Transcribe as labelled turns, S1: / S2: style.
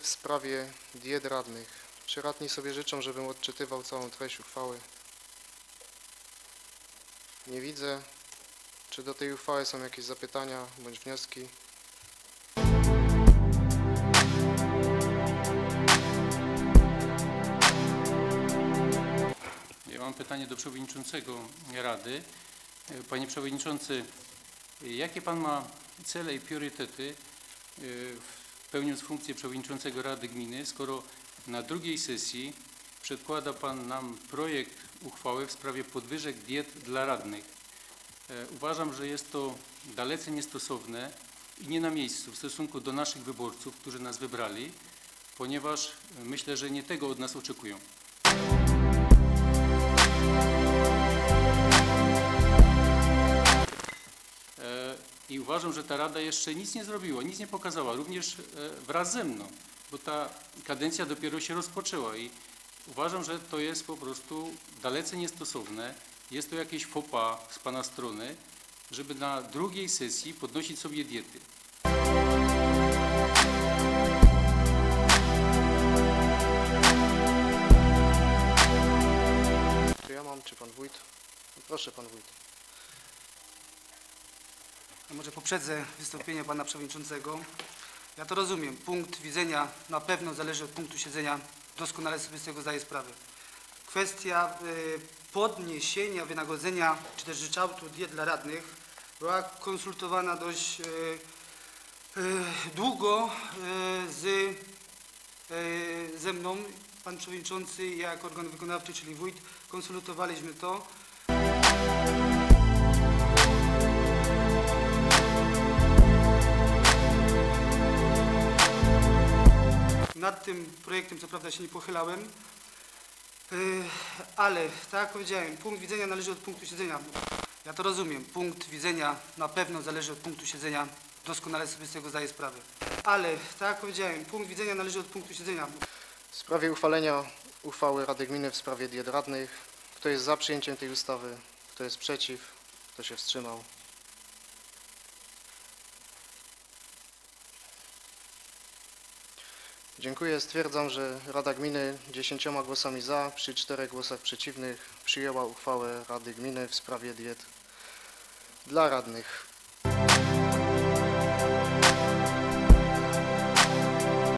S1: W sprawie diet radnych. Czy sobie życzą, żebym odczytywał całą treść uchwały? Nie widzę. Czy do tej uchwały są jakieś zapytania bądź wnioski?
S2: Ja mam pytanie do przewodniczącego Rady. Panie przewodniczący, jakie pan ma cele i priorytety e, pełniąc funkcję przewodniczącego Rady Gminy, skoro na drugiej sesji przedkłada pan nam projekt uchwały w sprawie podwyżek diet dla radnych? E, Uważam, że jest to dalece niestosowne i nie na miejscu w stosunku do naszych wyborców, którzy nas wybrali, ponieważ e, myślę, że nie tego od nas oczekują. E, I uważam, że ta Rada jeszcze nic nie zrobiła, nic nie pokazała, również wraz ze mną, bo ta kadencja dopiero się rozpoczęła i uważam, że to jest po prostu dalece niestosowne, jest to jakieś pas z Pana strony, żeby na drugiej sesji podnosić sobie diety.
S1: Czy ja mam, czy pan wójt? Proszę pan wójt.
S3: Ja może poprzedzę wystąpienie pana przewodniczącego. Ja to rozumiem. Punkt widzenia na pewno zależy od punktu siedzenia. Doskonale sobie z tego zdaję sprawę. Kwestia y, podniesienia wynagrodzenia czy też ryczałtu diet dla radnych była konsultowana dość y, y, długo z, ze mną. Pan przewodniczący ja jako organ wykonawczy, czyli wójt, konsultowaliśmy to. Nad tym projektem co prawda się nie pochylałem, Yy, ale tak jak powiedziałem, punkt widzenia należy od punktu siedzenia. Ja to rozumiem. Punkt widzenia na pewno zależy od punktu siedzenia. Doskonale sobie z tego zdaję sprawę. Ale tak jak powiedziałem, punkt widzenia należy od punktu siedzenia.
S1: W sprawie uchwalenia uchwały Rady Gminy w sprawie diet radnych. Kto jest za przyjęciem tej ustawy? Kto jest przeciw? Kto się wstrzymał? Dziękuję. Stwierdzam, że Rada Gminy dziesięcioma głosami za, przy czterech głosach przeciwnych przyjęła uchwałę Rady Gminy w sprawie diet dla radnych.